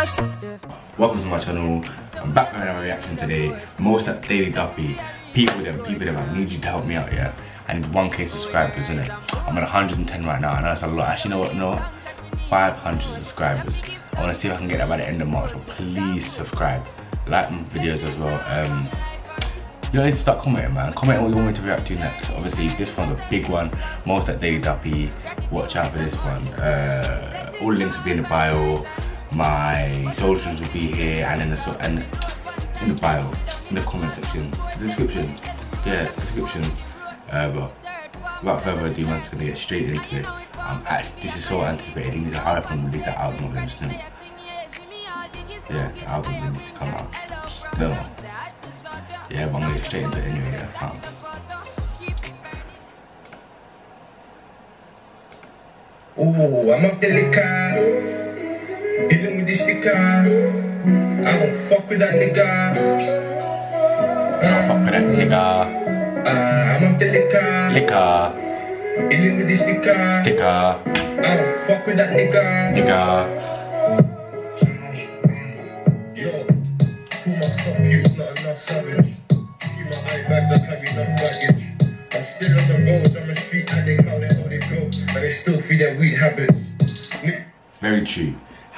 Welcome to my channel. I'm back with another reaction today. Mostack Daily Duppy. People them, people them, I need you to help me out, yeah? I need 1k subscribers, innit? I'm at 110 right now, I know that's a lot. Actually, you know what? No, 500 subscribers. I want to see if I can get that by the end of March, so please subscribe. Like my videos as well. Um, you need to start commenting, man. Comment what you want me to react to next. Obviously, this one's a big one. Mostack Daily Duppy. Watch out for this one. Uh, all links will be in the bio. My socials will be here and in the so and in the bio, in the comment section, the description. Yeah, description. Uh, but without further ado, man, just gonna get straight into it. Um, actually, this is so anticipated. He needs to hurry up and release that album him soon. Yeah, the album needs to come out. Still. Yeah, but I'm gonna get straight into it anyway. Yeah, can't. Ooh, I'm off the liquor. Dealing with this liquor. I don't fuck with that nigga. I'll fuck with that nigga. Uh, I'm off the liquor. Liquor. Dealing with this liquor. Sticker. I don't fuck with that nigga. Nigga. Yo, to myself, you's not enough savage. See my eye bags, I carry enough baggage. I'm still on the roads, I'm a street addict, how they hold it broke, and they still feed their weed habits. Very true.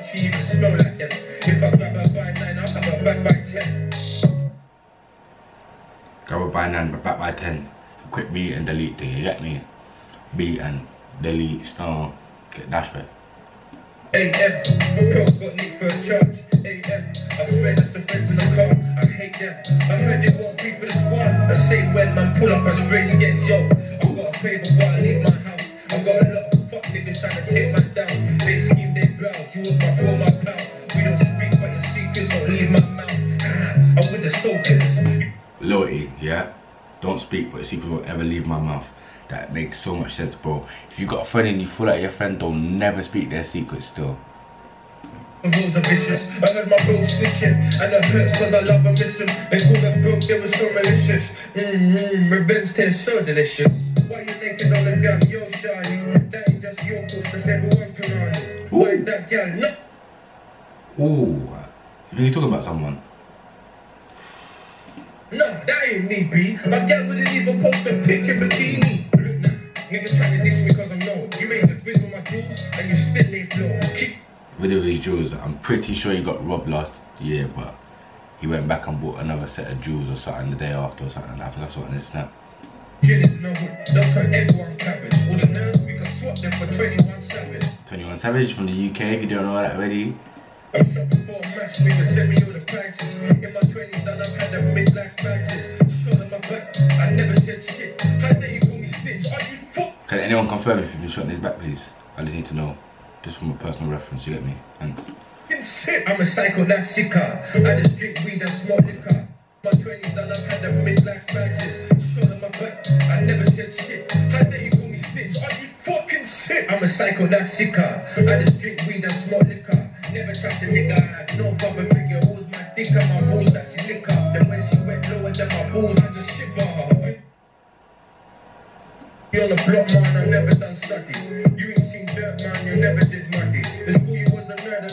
around us so much you even smell like. If I grab her by nine, I'll have her back by ten. Grab a by nine, but back by ten. Quick beat and delete thing, you get me? Beat and delete, star, get dash back. AM, girl got nicked for a charge. AM, I swear that's the friends in the car. I hate them. I heard they won't be for the squad. I say when man pull up and straight yo. I gotta pay before I leave my house. I got a lot of fuck niggas trying to take man down. They their brows. You was my bro, my pal. We don't speak about your secrets or leave my mouth. Ah, I'm with the soul killers. Loyalty, yeah? Don't speak, but secret won't ever leave my mouth. That makes so much sense, bro. If you got a friend and you feel like your friend don't never speak their secrets still. Roads are vicious. I heard my bro snitching, and it hurts cause I love and miss him. They called us broke, they were so malicious. Mmm, revenge tastes so delicious. Why you naked on the gun, yo, shawty? That ain't just your post, that's everyone can it. That gal? No, Ooh, you talking about someone? no, that ain't me, B. My gal wouldn't even post a pic in bikini. Look now, nigga trying to diss me cause I'm known. You made the vid with my jewels, and you still ain't flow. Keep of his jewels. I'm pretty sure he got robbed last year, but he went back and bought another set of jewels or something the day after or something. I think I saw it in his snap. killers in the hood. Don't turn everyone cabbage. All the nerves, we can swap them for 21 savage. 21 Savage from the UK, if you don't know that already. I'm shopping for a match, nigga, send me all the prices. In my 20s, and I've had a midlife crisis. Shot in my back, I never said shit. How dare you call me snitch? Are you fuck? Can anyone confirm if you've been shot in his back, please? I just need to know. Just from a personal reference, you get me? Shit, I'm a psycho, that's sicker. I just drink weed and smoke liquor. My 20s, and I've had a midlife crisis. Shot in my back, I never said shit. How dare you call me snitch? Are you? I'm a psycho, that's sicker. I just drink weed and smoke liquor. Never trust a nigga, I no father figure. Who's my dick and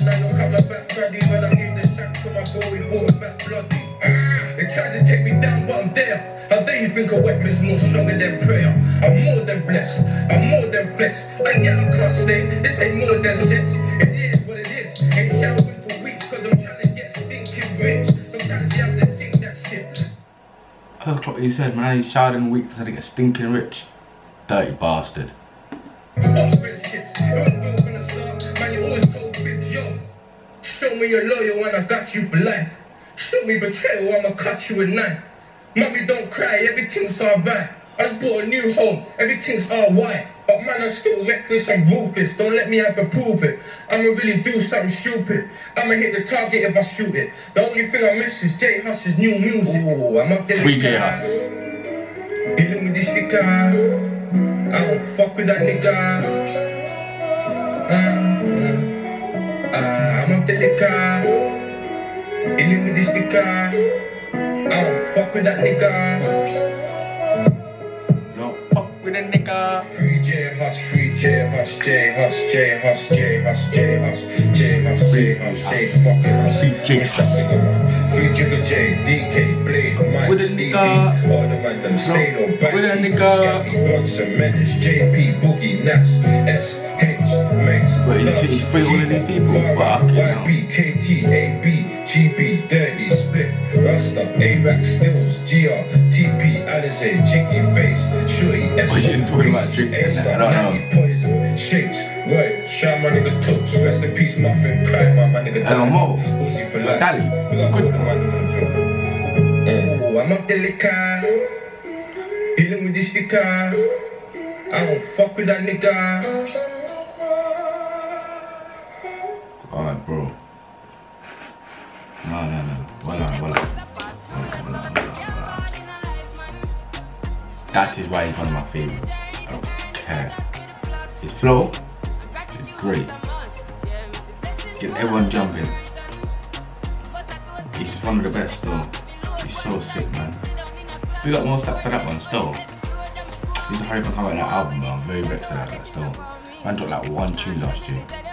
was a nerd, and I don't come back study. When I gave the shank to my boy, bought it back bloody. They tried to take me down, but I'm there. How dare you think a weapon's more stronger than prayer? I'm more than blessed, I'm more than flex. Like, yeah, I can't stay, this ain't more than sex. It is what it is, ain't showering for weeks, cause I'm trying to get stinking rich. Sometimes you have to sing that shit. That's what you said, man. I He's shouting weak to get stinking rich. Dirty bastard. Show me you're loyal and I got you for life. Show me betrayal, I'ma cut you with knife. Mommy, don't cry, everything's alright. I just bought a new home, everything's all white. But man, I'm still reckless and ruthless. Don't let me have to prove it. I'ma really do something stupid. I'ma hit the target if I shoot it. The only thing I miss is J Hus's new music. Ooh, I'm up there. Free J Hus. Dealing with this nigga. I don't fuck with that nigga. Uh, uh, Ah, I'm off the liquor. Dealing with this nigga. I don't fuck with that nigga. No, fuck with a nigga. Free J Hus, free J Hus, J Hus, J Hus, J Hus, J Hus, J Hus, J Hus, J fucking Hus. Free J that man? Free Jigga J, DK, Blade, Mike, With a nigga. all the man them stayed on back. With a nigga. Scabby, Bronson, Menace, JP, Boogie, Nas, S, Max. Wait, you you free all of these people? Farah, Fucking hell. YB, KT, AB, GB, Dirty, Spliff, Rasta, A-Rack, Stills, GR, TP, Alizé, Chicky Face, Shorty, S, What you talking about drinking that? I don't know. Poison, Shakes, right, shout my nigga Tooks, rest in peace, Muffin, cry, my, my nigga Hang on, Mo. Uzi for life. Dali. We got all the man in the film. Oh, I'm up the liquor, dealing with this liquor. I don't fuck with that nigga. No, no, no. Well on. That is why he's one of my favorites. I don't care. His flow is great. Get everyone jumping. He's one of the best though. He's so sick, man. We got more stuff for that one still. He's a hurry up come out that album, bro. I'm very vexed at that, still. Man dropped like one tune last year.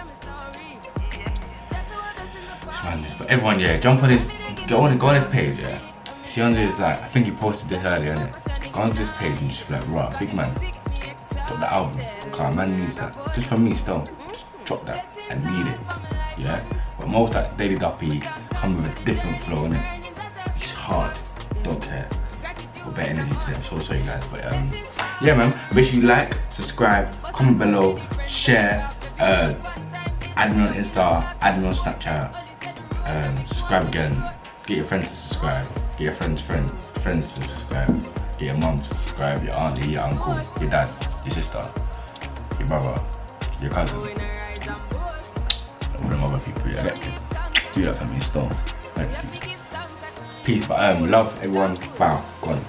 Man, this- but everyone, yeah, jump on his, go on, go on his page, yeah. See on his, like, I think he posted this earlier, innit? Go on this page and just be like, right, big man, drop the album. Cause man needs that. Just for me, still, just drop that. I need it, yeah. But Mostack Daily Duppy come with a different flow, innit? It's hard, don't care. Got better energy today, I'm so sorry guys, but um, yeah, man. Make sure you like, subscribe, comment below, share, uh, add me on Insta, add me on Snapchat um, subscribe again. Get your friends to subscribe. Get your friends' friends friends to subscribe. Get your mum to subscribe. Your auntie, your uncle, your dad, your sister, your brother, your cousin, all them other people you elected. Do that for me, still. Thank you. Peace, but um, love everyone. Wow, gone.